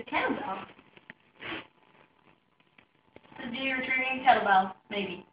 The kettlebell. The do your kettlebell, maybe.